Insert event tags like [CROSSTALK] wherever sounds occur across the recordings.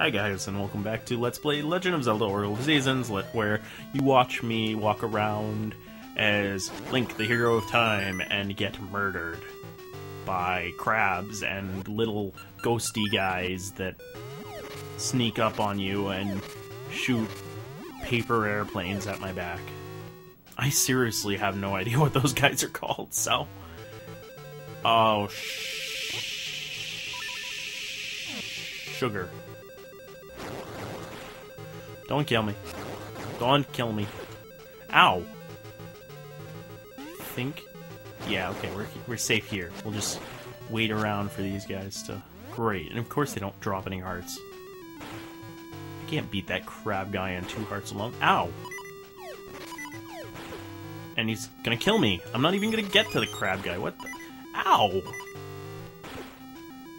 Hi guys, and welcome back to Let's Play Legend of Zelda Oracle of Seasons, where you watch me walk around as Link, the hero of time, and get murdered by crabs and little ghosty guys that sneak up on you and shoot paper airplanes at my back. I seriously have no idea what those guys are called, so... Oh, sh... Sugar. Don't kill me. Don't kill me. Ow! Think? Yeah, okay, we're, we're safe here. We'll just wait around for these guys to... Great, and of course they don't drop any hearts. I can't beat that crab guy on two hearts alone. Ow! And he's gonna kill me. I'm not even gonna get to the crab guy. What the... Ow!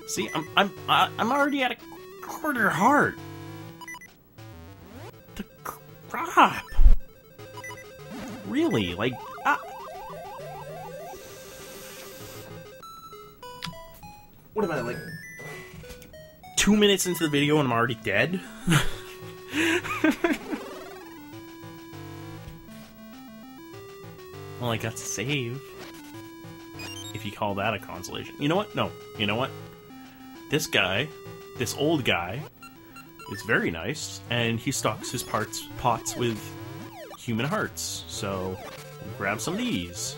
See, I'm I'm I'm already at a quarter heart. Crap. Really? Like, ah. What am I like? Two minutes into the video and I'm already dead. [LAUGHS] well, I got to save. If you call that a consolation. You know what? No. You know what? This guy, this old guy, is very nice, and he stocks his parts pots with human hearts. So, grab some of these.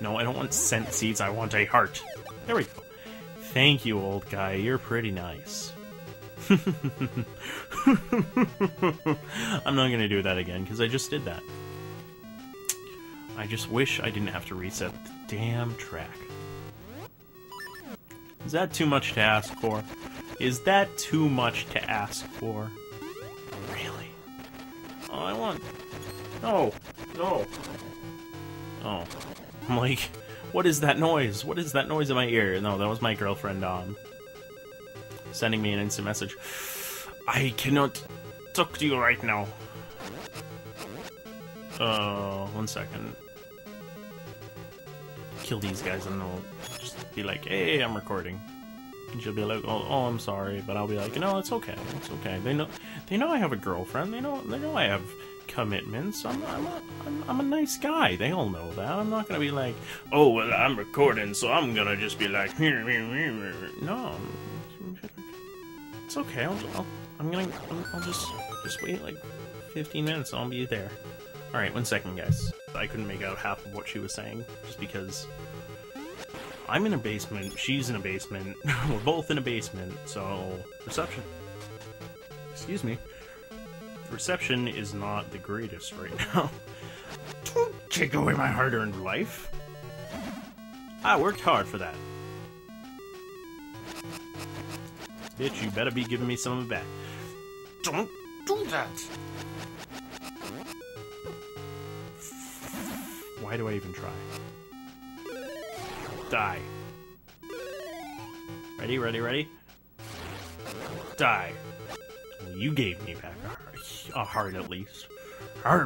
No, I don't want scent seeds, I want a heart. There we go. Thank you, old guy, you're pretty nice. [LAUGHS] I'm not gonna do that again, because I just did that. I just wish I didn't have to reset the damn track. Is that too much to ask for? Is that too much to ask for? Really? Oh, I want... No! No! Oh. I'm like, what is that noise? What is that noise in my ear? No, that was my girlfriend, um, sending me an instant message. I cannot talk to you right now. Uh, one second. Kill these guys and they'll just be like, hey, I'm recording. And she'll be like, oh, oh, I'm sorry, but I'll be like, no, it's okay, it's okay. They know, they know I have a girlfriend. They know, they know I have commitments. I'm, I'm, a, I'm, I'm a nice guy. They all know that. I'm not gonna be like, oh, well, I'm recording, so I'm gonna just be like, no. It's okay. I'll, I'll I'm gonna, I'll, I'll just, just wait like 15 minutes. and I'll be there. All right, one second, guys. I couldn't make out half of what she was saying just because I'm in a basement. She's in a basement. [LAUGHS] We're both in a basement. So reception. Excuse me reception is not the greatest right [LAUGHS] now. Don't take away my hard-earned life. I worked hard for that. Bitch, you better be giving me some of it back. Don't do that! Why do I even try? Die. Ready, ready, ready? Die. Well, you gave me back a heart a heart at least. Oh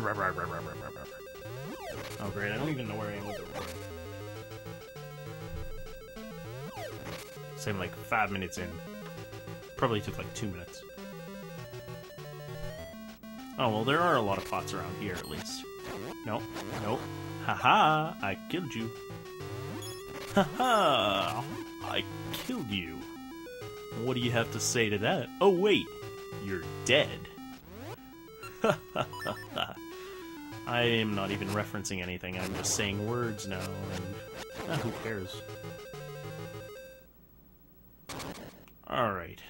great, I don't even know where I am with the. Same like five minutes in. Probably took like two minutes. Oh, well there are a lot of pots around here at least. Nope, nope. Haha, I killed you. Haha, I killed you. What do you have to say to that? Oh wait, you're dead. [LAUGHS] I am not even referencing anything, I'm just saying words now, and eh, who cares? Alright,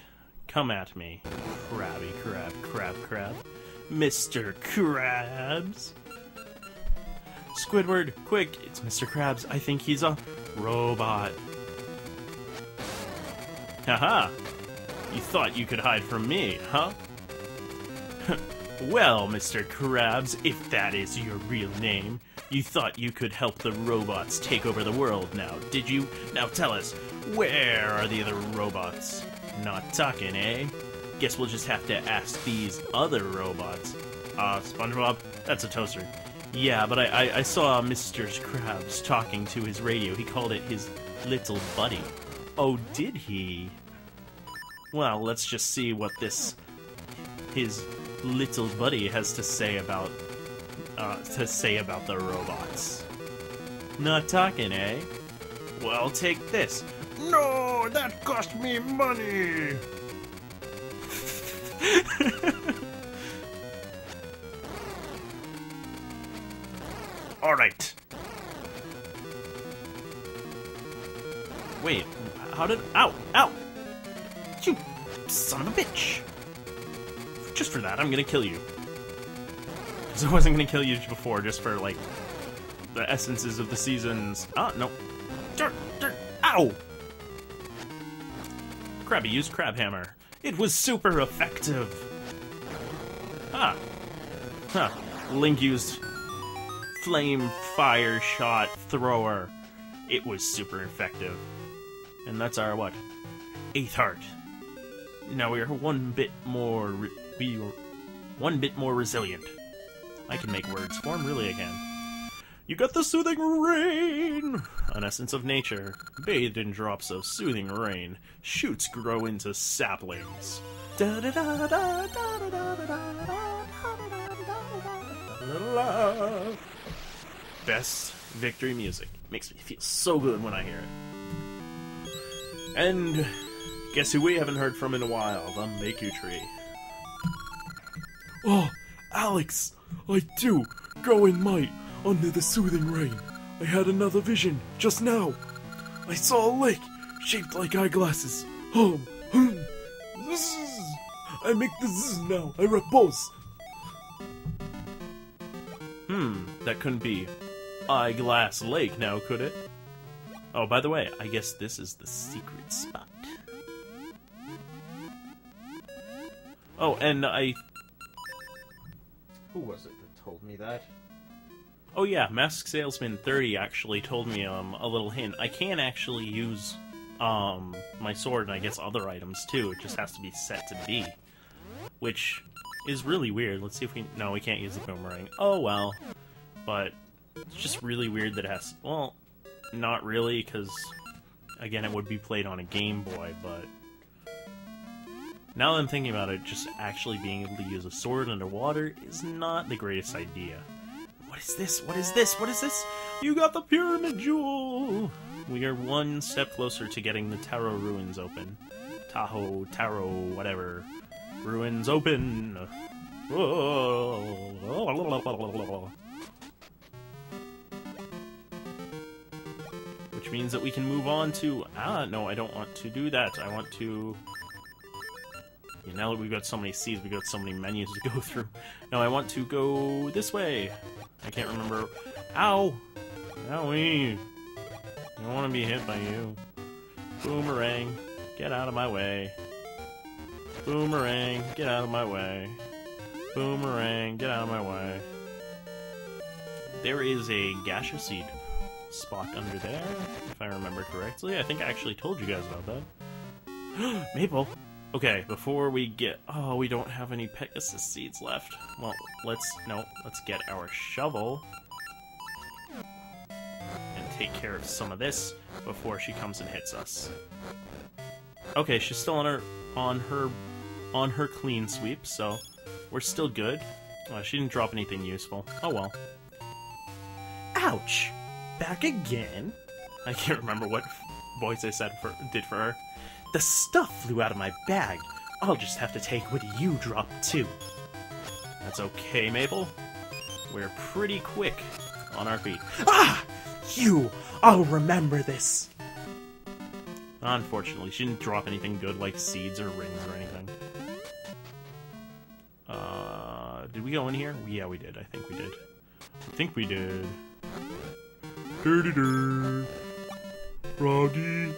come at me, crabby crab crab crab. Mr. Krabs! Squidward, quick, it's Mr. Krabs. I think he's a robot. Haha! You thought you could hide from me, huh? [LAUGHS] Well, Mr. Krabs, if that is your real name, you thought you could help the robots take over the world now, did you? Now tell us, where are the other robots? Not talking, eh? Guess we'll just have to ask these other robots. Uh, SpongeBob, that's a toaster. Yeah, but I, I, I saw Mr. Krabs talking to his radio. He called it his little buddy. Oh, did he? Well, let's just see what this his little buddy has to say about uh, to say about the robots. Not talking, eh? Well, take this. No, that cost me money. [LAUGHS] All right. Wait, how did? Ow! Ow! You son of a bitch! Just for that, I'm gonna kill you. Because [LAUGHS] I wasn't gonna kill you before, just for like the essences of the seasons. Ah, no. Dirt, dirt. Ow! Krabby used Crabhammer. It was super effective. Ah. Huh. Link used Flame Fire Shot Thrower. It was super effective. And that's our what? Eighth heart. Now we are one bit more are one bit more resilient. I can make words form, really again. You got the soothing rain! An essence of nature, bathed in drops of soothing rain, shoots grow into saplings. Best victory music. Makes me feel so good when I hear it. And guess who we haven't heard from in a while? The Maku Tree. Oh, Alex, I do go in might under the soothing rain. I had another vision just now. I saw a lake shaped like eyeglasses. Hum. I make the zzz now. I repose. Hmm, that couldn't be Eyeglass Lake now, could it? Oh, by the way, I guess this is the secret spot. Oh, and I... Who was it that told me that? Oh yeah, Mask Salesman 30 actually told me um, a little hint. I can actually use um, my sword and I guess other items too. It just has to be set to B. Which is really weird. Let's see if we... No, we can't use the boomerang. Oh well. But it's just really weird that it has... Well, not really, because, again, it would be played on a Game Boy, but... Now that I'm thinking about it, just actually being able to use a sword underwater is not the greatest idea. What is this? What is this? What is this? You got the Pyramid Jewel! We are one step closer to getting the Taro Ruins open. Tahoe, Taro, whatever. Ruins open! Which means that we can move on to... Ah, no, I don't want to do that. I want to... Yeah, now that we've got so many seeds, we've got so many menus to go [LAUGHS] through. No, I want to go this way. I can't remember... Ow! Owie! I don't want to be hit by you. Boomerang, get out of my way. Boomerang, get out of my way. Boomerang, get out of my way. There is a Gasha seed spot under there, if I remember correctly. I think I actually told you guys about that. [GASPS] Maple! Okay, before we get... Oh, we don't have any Pegasus seeds left. Well, let's... No, let's get our shovel. And take care of some of this before she comes and hits us. Okay, she's still on her... On her... On her clean sweep, so... We're still good. Uh, she didn't drop anything useful. Oh well. Ouch! Back again? I can't remember what voice I said for did for her. The stuff flew out of my bag. I'll just have to take what you dropped too. That's okay, Maple. We're pretty quick on our feet. Ah! You! I'll remember this. Unfortunately, she didn't drop anything good like seeds or rings or anything. Uh, did we go in here? Yeah, we did. I think we did. I think we did. Froggy.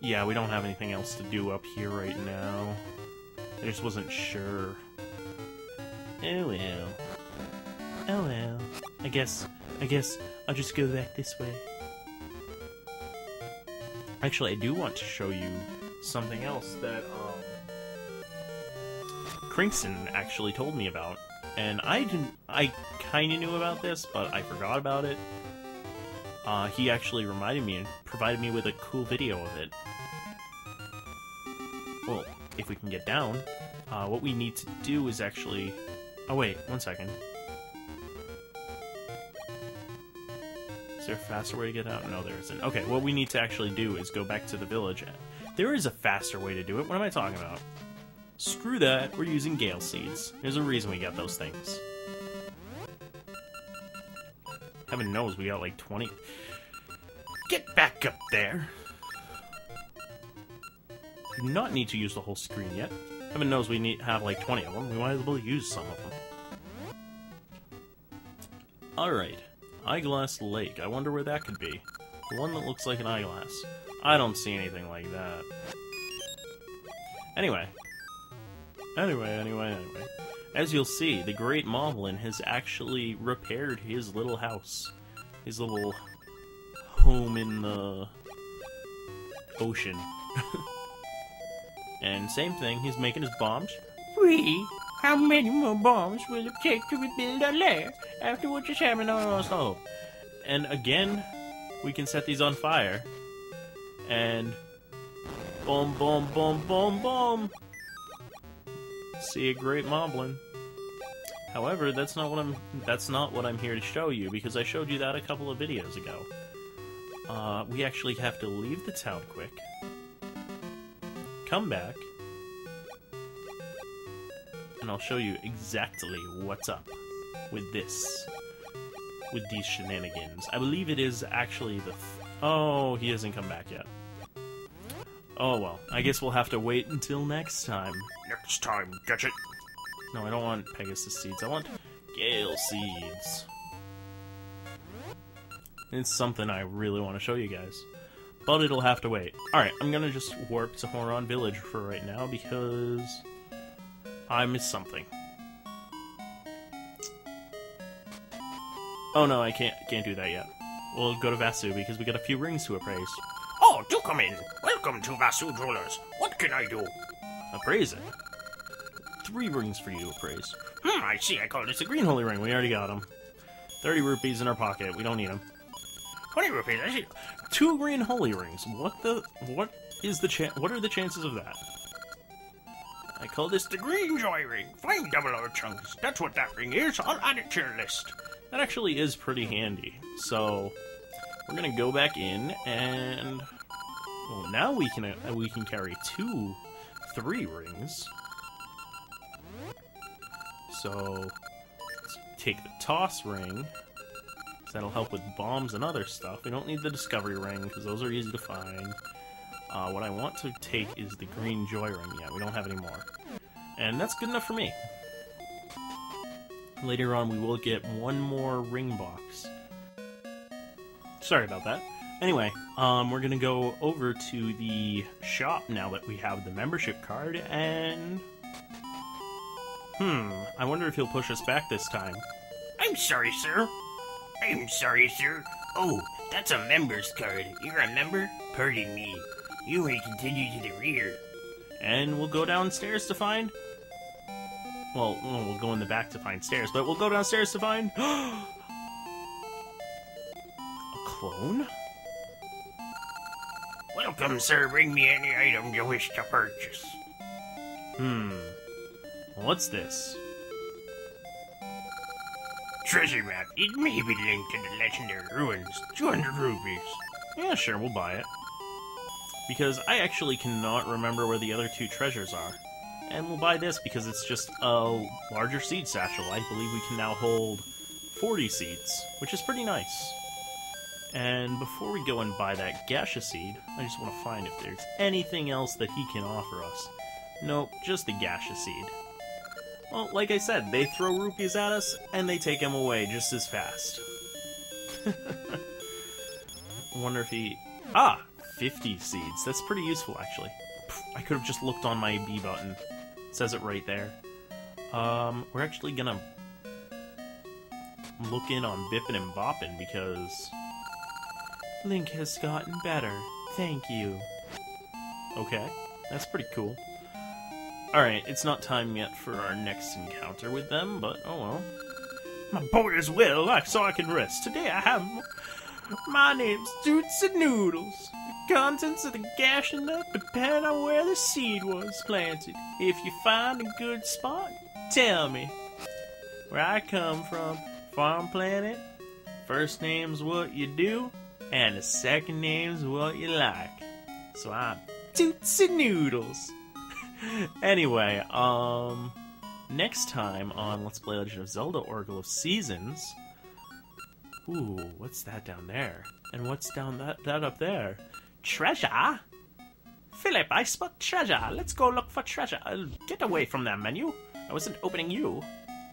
Yeah, we don't have anything else to do up here right now. I just wasn't sure. Oh well. Oh well. I guess, I guess I'll just go back this way. Actually, I do want to show you something else that, um... Crinkson actually told me about. And I didn't. I kind of knew about this, but I forgot about it. Uh, he actually reminded me and provided me with a cool video of it. Well, if we can get down, uh, what we need to do is actually. Oh wait, one second. Is there a faster way to get out? No, there isn't. Okay, what we need to actually do is go back to the village. There is a faster way to do it. What am I talking about? Screw that, we're using Gale Seeds. There's a reason we got those things. Heaven knows we got like 20. Get back up there! Do not need to use the whole screen yet. Heaven knows we need have like 20 of them. We might as well use some of them. Alright. Eyeglass Lake. I wonder where that could be. The one that looks like an eyeglass. I don't see anything like that. Anyway. Anyway, anyway, anyway. As you'll see, the Great Moblin has actually repaired his little house. His little home in the ocean. [LAUGHS] and same thing, he's making his bombs. Three? How many more bombs will it take to rebuild our lair after what just happened on our Oh. And again, we can set these on fire. And boom, boom, boom, boom, boom. See a great moblin. However, that's not what I'm that's not what I'm here to show you because I showed you that a couple of videos ago. Uh, we actually have to leave the town quick. Come back. And I'll show you exactly what's up with this. With these shenanigans. I believe it is actually the... oh, he hasn't come back yet. Oh well, I guess we'll have to wait until next time. Next time, catch it. No, I don't want Pegasus seeds. I want Gale seeds. It's something I really want to show you guys. But it'll have to wait. Alright, I'm gonna just warp to Horon Village for right now because I missed something. Oh no, I can't can't do that yet. We'll go to Vasu because we got a few rings to appraise. Oh, do come in. Welcome to Vasu Jewelers. What can I do? Appraise it. Three rings for you to appraise. Hmm, I see. I call this a green holy ring. We already got them. 30 rupees in our pocket. We don't need them. 20 rupees. I see. Two green holy rings. What the? What is the chan? What are the chances of that? I call this the Green Joy Ring. Find double ore chunks. That's what that ring is. I'll add it to your list. That actually is pretty handy. So we're gonna go back in and well, now we can uh, we can carry two, three rings. So let's take the toss ring. That'll help with bombs and other stuff. We don't need the discovery ring because those are easy to find. Uh, what I want to take is the green joy ring. Yeah, we don't have any more, and that's good enough for me. Later on, we will get one more ring box. Sorry about that. Anyway, um, we're gonna go over to the shop now that we have the membership card, and hmm, I wonder if he'll push us back this time. I'm sorry, sir. I'm sorry, sir. Oh, that's a member's card. You're a member? Pardon me. You may continue to the rear. And we'll go downstairs to find. Well, well, we'll go in the back to find stairs, but we'll go downstairs to find [GASPS] a clone. Welcome, sir. Bring me any item you wish to purchase. Hmm. What's this? Treasure map. It may be linked to the legendary ruins. 200 rupees. Yeah, sure, we'll buy it. Because I actually cannot remember where the other two treasures are. And we'll buy this because it's just a larger seed satchel. I believe we can now hold 40 seeds, which is pretty nice. And before we go and buy that Gasha seed, I just want to find if there's anything else that he can offer us. Nope, just the Gasha seed. Well, like I said, they throw rupees at us, and they take them away just as fast. [LAUGHS] wonder if he... Ah! 50 seeds. That's pretty useful, actually. I could have just looked on my B button. It says it right there. Um, we're actually gonna look in on Bippin and Boppin because Link has gotten better. Thank you. Okay, that's pretty cool. Alright, it's not time yet for our next encounter with them, but oh well. My boy is well, so I can rest. Today I have my name's Toots and Noodles. The contents of the Gasha nut depend on where the seed was planted. If you find a good spot, tell me. Where I come from, farm planet, first name's what you do, and the second name's what you like. So I'm Toots and Noodles. [LAUGHS] anyway, um, next time on Let's Play Legend of Zelda Oracle of Seasons. Ooh, what's that down there? And what's down that that up there? Treasure? Philip, I spot treasure. Let's go look for treasure. Uh, get away from that menu. I wasn't opening you.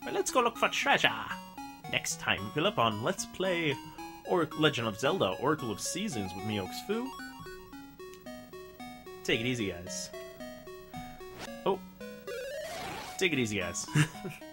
But let's go look for treasure. Next time, Philip on Let's Play or Legend of Zelda Oracle of Seasons with me, 0xfoo. Take it easy, guys. Oh. Take it easy, guys. [LAUGHS]